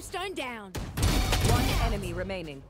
Tombstone down. One enemy remaining.